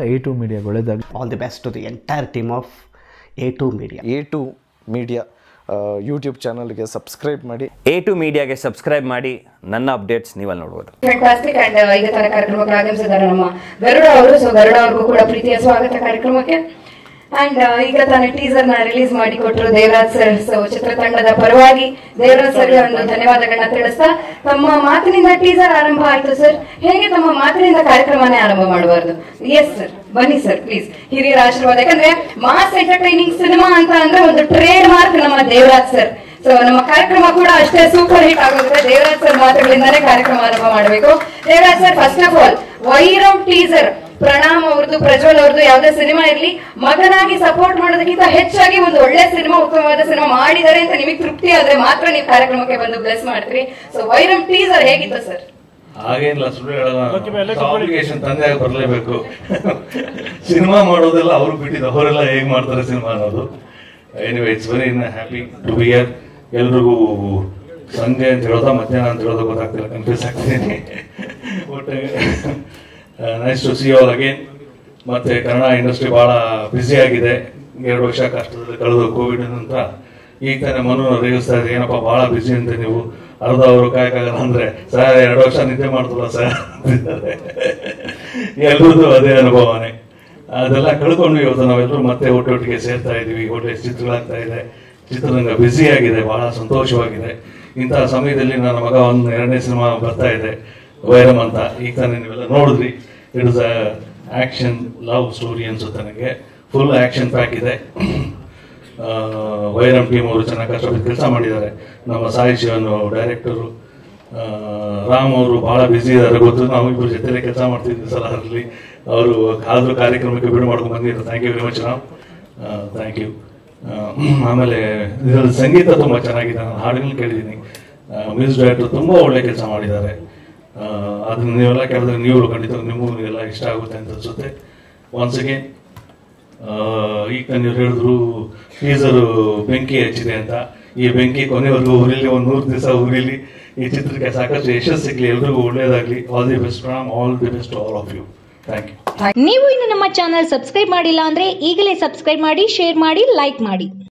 A two media ಒಳ್ಳೆಯದಾಗಿ all the best to the entire team of A two media A two media YouTube ಚಾನಲ್ಗೆ subscribe ಮಾಡಿ. A two ಮೀಡಿಯಾಗೆ subscribe ಮಾಡಿ. ನನ್ನ updates ನೀವಲ್ಲಿ ನೋಡ್ಬೋದು. ಫ್ಯಾಂಟಾಸ್ಟಿಕ್ ಅಂಡ್ ಈಗ ತರ ಕಾರ್ಯಕ್ರಮಕ್ಕೆ ಆಗಮಿಸಿದ್ದಾರೆ ನಮ್ಮ ಗರುಡ ಅವರು. ಸೊ ಗರುಡ ಅವ್ರಿಗೂ ಕೂಡ ಪ್ರೀತಿಯ ಸ್ವಾಗತ ಕಾರ್ಯಕ್ರಮಕ್ಕೆ. ಅಂಡ್ ಈಗ ತಾನೇ ಟೀಸರ್ನ ರಿಲೀಸ್ ಮಾಡಿ ಕೊಟ್ಟರು ದೇವರಾಜ್ ಸರ್ ಸೊ ಚಿತ್ರತಂಡದ ಪರವಾಗಿ ದೇವರಾಜ್ ಸರ್ ಒಂದು ಧನ್ಯವಾದಗಳನ್ನ ತಿಳಿಸ್ತಾ, ತಮ್ಮ ಮಾತಿನಿಂದ ಟೀಸರ್ ಆರಂಭ ಆಯ್ತು ಸರ್ ಹೇಗೆ ತಮ್ಮ ಮಾತಿನಿಂದ ಕಾರ್ಯಕ್ರಮನೇ ಆರಂಭ ಮಾಡಬಾರ್ದು ಎಸ್ ಸರ್ ಬನ್ನಿ ಸರ್ ಪ್ಲೀಸ್ ಹಿರಿಯರ ಆಶೀರ್ವಾದ. ಯಾಕಂದ್ರೆ ಮಾಸ್ ಎಂಟರ್ಟೈನಿಂಗ್ ಸಿನಿಮಾ ಅಂತ ಅಂದ್ರೆ ಒಂದು ಟ್ರೇಡ್ ಮಾರ್ಕ್ ನಮ್ಮ ದೇವರಾಜ್ ಸರ್ ಸೊ ನಮ್ಮ ಕಾರ್ಯಕ್ರಮ ಕೂಡ ಅಷ್ಟೇ ಸೂಪರ್ ಹಿಟ್ ಆಗುತ್ತೆ ದೇವರಾಜ್ ಸರ್ ಮಾತುಗಳಿಂದಾನೇ ಕಾರ್ಯಕ್ರಮ ಆರಂಭ ಮಾಡಬೇಕು. Devaraj sir first of all Vairav teaser Pranam ಅವ್ರದ್ದು ಪ್ರಜ್ವಲ್ ಅವ್ರದ್ದು ಯಾವ್ದೇ ಸಿನಿಮಾ ಇರ್ಲಿ ಮಗನಾಗಿ ಸಪೋರ್ಟ್ ಮಾಡೋದಕ್ಕಿಂತ ಹೆಚ್ಚಾಗಿ ಒಂದು ಒಳ್ಳೆ ಸಿನಿಮಾ ಉತ್ತಮವಾದ ಸಿನಿಮಾ ಮಾಡಿದ್ದಾರೆ ಅಂತ ನಿಮಗೆ ತೃಪ್ತಿ ಆದ್ರೆ ಮಾತ್ರ ನೀವು ಕಾರ್ಯಕ್ರಮಕ್ಕೆ ಬಂದು ಬ್ಲೆಸ್ ಮಾಡ್ತೀರಿ. ಸೊ ವೈರವ್ ಟೀಸರ್ ಹೇಗಿತ್ತು ಸರ್ ಹಾಗೇನಿಲ್ಲ ಸುಳ್ಳು ಹೇಳಲ್ಲ ಕಾಂಪ್ಲಿಕೇಶನ್ ತಂದೆ ಆಗಿ ಬರಲೇಬೇಕು. ಸಿನಿಮಾ ಮಾಡೋದೆಲ್ಲ ಅವ್ರು ಬಿಟ್ಟಿದ್ದು ಅವರೆಲ್ಲ ಹೇಗ್ ಮಾಡ್ತಾರೆ ಸಿನಿಮಾ ಅನ್ನೋದು. Anyway it's very happy to be here ಎಲ್ರಿಗೂ ಸಂಜೆ ಅಂತ ಹೇಳೋದಾ ಮಧ್ಯಾಹ್ನ ಅಂತ ಹೇಳೋದು ಗೊತ್ತಾಗ್ತಿಲ್ಲ ಕನ್ಫ್ಯೂಸ್ ಆಗ್ತೀನಿ. But nice to see all again ಮತ್ತೆ ಕನ್ನಡ ಇಂಡಸ್ಟ್ರಿ ಬಹಳ ಬ್ಯುಸಿ ಆಗಿದೆ. ಎರಡು ವರ್ಷ ಕಷ್ಟದಲ್ಲಿ ಕಳೆದು ಕೋವಿಡ್ ನಂತರ ಈಗ ತಾನೇ ಮನು ರೇಗಿಸ್ತಾ ಇದೆ. ಏನಪ್ಪ, ಬಹಳ ಬ್ಯುಸಿ ಅಂತ ನೀವು. ಅರ್ಧ ಅವರು ಕಾಯಕ್ಕಾಗಲ್ಲ ಅಂದ್ರೆ, ಸರ್, ಎರಡು ವರ್ಷ ನಿದ್ದೆ ಮಾಡ್ತಲ್ಲ ಸರ್? ಎಲ್ರದ್ದು ಅದೇ ಅನುಭವನೆ. ಅದೆಲ್ಲ ಕಳ್ಕೊಂಡು ಇವತ್ತು ನಾವೆಲ್ಲರೂ ಮತ್ತೆ ಒಟ್ಟೊಟ್ಟಿಗೆ ಸೇರ್ತಾ ಇದೀವಿ ಒಳ್ಳೆ ಚಿತ್ರಗಳಾಗ್ತಾ ಇದೆ. ಚಿತ್ರರಂಗ ಬ್ಯುಸಿ ಆಗಿದೆ. ಬಹಳ ಸಂತೋಷವಾಗಿದೆ. ಇಂತಹ ಸಮಯದಲ್ಲಿ ನನ್ನ ಮಗ ಒಂದು ಎರಡನೇ ಸಿನಿಮಾ ಬರ್ತಾ ಇದೆ. ವೈರಮ್ ಅಂತ. ಈಗ ತಾನೇ ನೀವೆಲ್ಲ ನೋಡಿದ್ರಿ. It is action love story ಅನಿಸುತ್ತೆ ನನಗೆ. ಫುಲ್ ಆ್ಯಕ್ಷನ್ ಪ್ಯಾಕ್ ಇದೆ. ವೈರಮ್ ಟೀಮ್ ಅವರು ಚೆನ್ನಾಗಿ ಕಷ್ಟಪಟ್ಟು ಕೆಲಸ ಮಾಡಿದ್ದಾರೆ. ನಮ್ಮ ಸಾಯಿ ಶಿವನ್ ಡೈರೆಕ್ಟರು ರಾಮ್ ಅವರು ಭಾಳ ಬ್ಯುಸಿ ಇದ್ದಾರೆ. ಗೊತ್ತು ನಾವು ಇಬ್ಬರು ಜೊತೆಲೆ ಕೆಲಸ ಮಾಡ್ತಿದ್ವಿ ಸರ್ ಅದರಲ್ಲಿ. ಅವರು ಆದರೂ ಕಾರ್ಯಕ್ರಮಕ್ಕೆ ಬಿಡು ಮಾಡ್ಕೊಂಡು ಬಂದಿದ್ದಾರೆ thank you very much Ram. Thank you ಆಮೇಲೆ ಇದರಲ್ಲಿ ಸಂಗೀತ ತುಂಬ ಚೆನ್ನಾಗಿದೆ. ನಾನು ಹಾಡುಗಳು ಕೇಳಿದ್ದೀನಿ. ಮ್ಯೂಸಿಕ್ ಡೈರೆಕ್ಟರ್ ತುಂಬ ಒಳ್ಳೆ ಕೆಲಸ ಮಾಡಿದ್ದಾರೆ. ಅದನ್ನ ನೀವೆಲ್ಲ ಕೇಳಿದ್ರೆ ನೀವು ಖಂಡಿತ ನಿಮಗೂ ಎಲ್ಲ ಇಷ್ಟ ಆಗುತ್ತೆ ಅಂತ ಅನ್ಸುತ್ತೆ. ಒನ್ಸ್ ಅಗೇನ್ ಈಗ ನೀವು ಹೇಳಿದ್ರು ಟೀಸರು ಬೆಂಕಿ ಹಚ್ಚಿದೆ ಅಂತ. ಈ ಬೆಂಕಿ ಕೊನೆವರೆಗೂ ಉರಿಲಿ ಒಂದು ನೂರು ದಿವಸ ಉರಿಲಿ ಈ ಚಿತ್ರಕ್ಕೆ ಸಾಕಷ್ಟು ಯಶಸ್ಸು ಸಿಗ್ಲಿ ಎಲ್ರಿಗೂ ಒಳ್ಳೇದಾಗ್ಲಿ. All the best from all the best all of you thank you ನೀವು ಇನ್ನು ನಮ್ಮ ಚಾನಲ್ ಸಬ್ಸ್ಕ್ರೈಬ್ ಮಾಡಿಲ್ಲ ಅಂದ್ರೆ ಈಗಲೇ ಸಬ್ಸ್ಕ್ರೈಬ್ ಮಾಡಿ ಶೇರ್ ಮಾಡಿ ಲೈಕ್ ಮಾಡಿ.